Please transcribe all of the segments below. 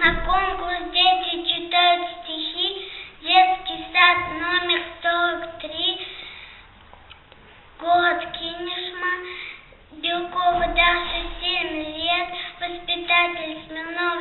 На конкурс дети читают стихи, детский сад номер 43, город Кинешма, Белкова Даша, 7 лет, воспитатель Смирнова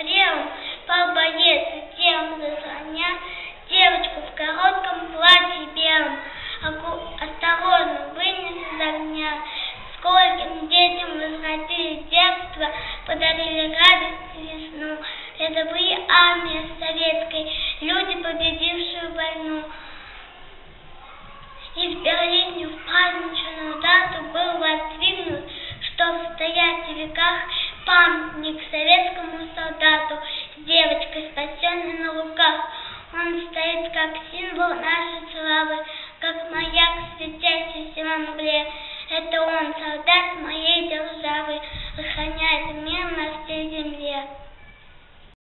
обстрелом пал боец, и телом заслоня девочку в коротком платье белом. Осторожно вынес из огня. Скольким детям возвратили детство, подарили радость и весну. Рядовые армии советской, люди, победившие войну. И в Берлине в праздничную дату был воздвигнут, стоять в веках памятник советскому символ нашей славы, как маяк, светящийся во мгле. Это он, солдат моей